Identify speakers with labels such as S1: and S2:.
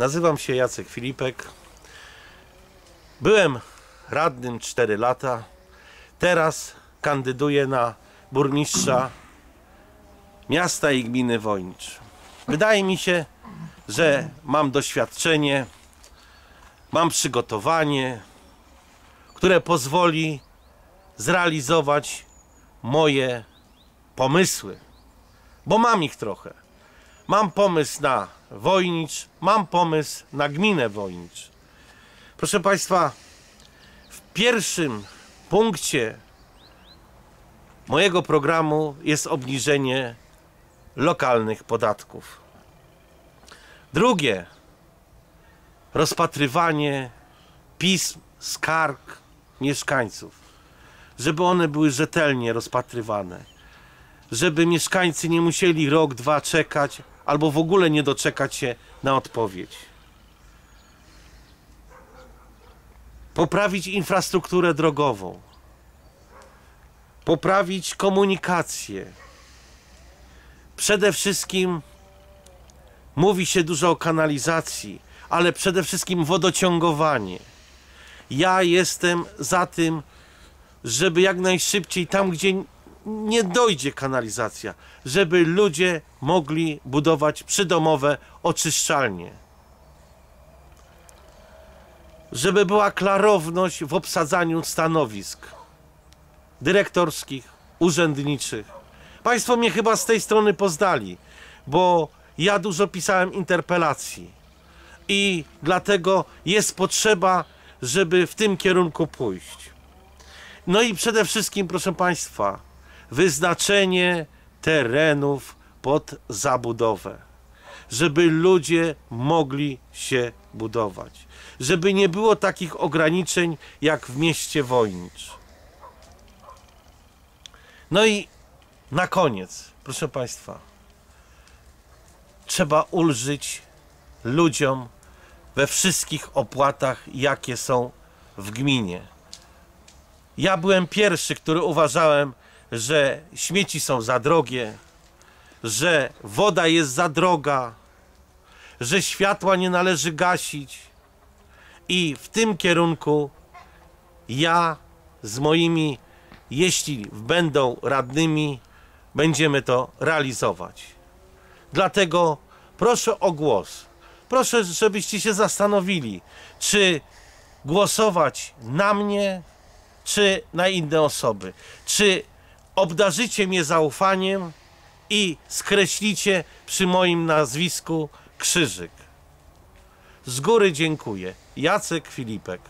S1: Nazywam się Jacek Filipek. Byłem radnym 4 lata. Teraz kandyduję na burmistrza miasta i gminy Wojnicz. Wydaje mi się, że mam doświadczenie, mam przygotowanie, które pozwoli zrealizować moje pomysły, bo mam ich trochę. Mam pomysł na Wojnicz, mam pomysł na gminę Wojnicz. Proszę Państwa, w pierwszym punkcie mojego programu jest obniżenie lokalnych podatków. Drugie, rozpatrywanie pism, skarg mieszkańców, żeby one były rzetelnie rozpatrywane, żeby mieszkańcy nie musieli rok, dwa czekać, albo w ogóle nie doczekać się na odpowiedź. Poprawić infrastrukturę drogową, poprawić komunikację. Przede wszystkim mówi się dużo o kanalizacji, ale przede wszystkim wodociągowanie. Ja jestem za tym, żeby jak najszybciej tam, gdzie nie dojdzie kanalizacja, żeby ludzie mogli budować przydomowe oczyszczalnie. Żeby była klarowność w obsadzaniu stanowisk dyrektorskich, urzędniczych. Państwo mnie chyba z tej strony poznali, bo ja dużo pisałem interpelacji i dlatego jest potrzeba, żeby w tym kierunku pójść. No i przede wszystkim, proszę Państwa, wyznaczenie terenów pod zabudowę, żeby ludzie mogli się budować, żeby nie było takich ograniczeń jak w mieście Wojnicz. No i na koniec, proszę Państwa, trzeba ulżyć ludziom we wszystkich opłatach, jakie są w gminie. Ja byłem pierwszy, który uważałem, że śmieci są za drogie, że woda jest za droga, że światła nie należy gasić. I w tym kierunku ja z moimi, jeśli będą radnymi, będziemy to realizować. Dlatego proszę o głos. Proszę, żebyście się zastanowili, czy głosować na mnie, czy na inne osoby. Czy obdarzycie mnie zaufaniem i skreślicie przy moim nazwisku krzyżyk. Z góry dziękuję. Jacek Filipek.